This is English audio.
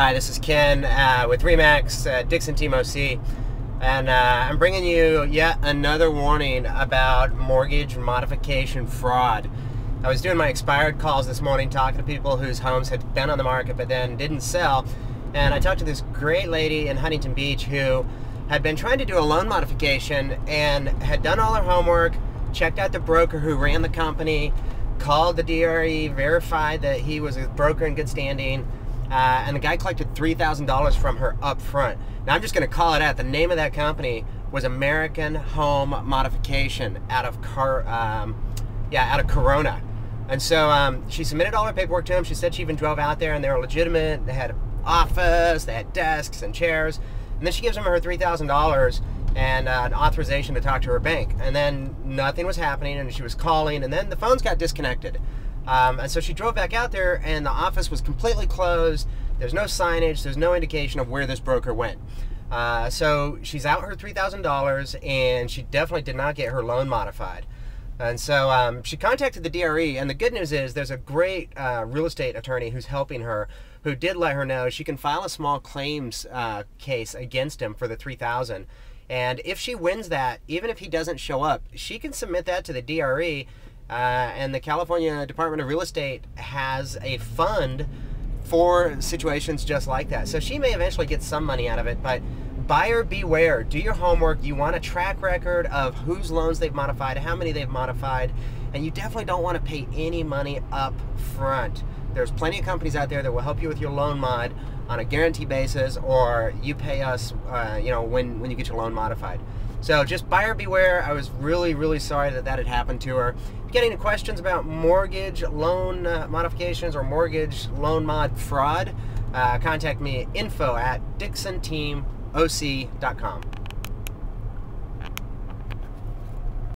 Hi, this is Ken uh, with Remax uh, Dixon Team OC, and uh, I'm bringing you yet another warning about mortgage modification fraud. I was doing my expired calls this morning talking to people whose homes had been on the market but then didn't sell, and I talked to this great lady in Huntington Beach who had been trying to do a loan modification and had done all her homework, checked out the broker who ran the company, called the DRE, verified that he was a broker in good standing uh, and the guy collected $3,000 from her up front. Now I'm just going to call it out. The name of that company was American Home Modification out of Car, um, yeah, out of Corona. And so um, she submitted all her paperwork to him. She said she even drove out there and they were legitimate. They had office, they had desks and chairs. And then she gives him her $3,000 and uh, an authorization to talk to her bank. And then nothing was happening and she was calling and then the phones got disconnected. Um, and so she drove back out there, and the office was completely closed. There's no signage, there's no indication of where this broker went. Uh, so she's out her $3,000, and she definitely did not get her loan modified. And so um, she contacted the DRE, and the good news is there's a great uh, real estate attorney who's helping her, who did let her know she can file a small claims uh, case against him for the 3000 and if she wins that, even if he doesn't show up, she can submit that to the DRE uh, and the California Department of Real Estate has a fund for situations just like that. So she may eventually get some money out of it, but buyer beware. Do your homework. You want a track record of whose loans they've modified, how many they've modified, and you definitely don't want to pay any money up front. There's plenty of companies out there that will help you with your loan mod on a guarantee basis, or you pay us, uh, you know, when when you get your loan modified. So just buyer beware. I was really, really sorry that that had happened to her. If you get any questions about mortgage loan uh, modifications or mortgage loan mod fraud, uh, contact me info at dixonteamoc.com.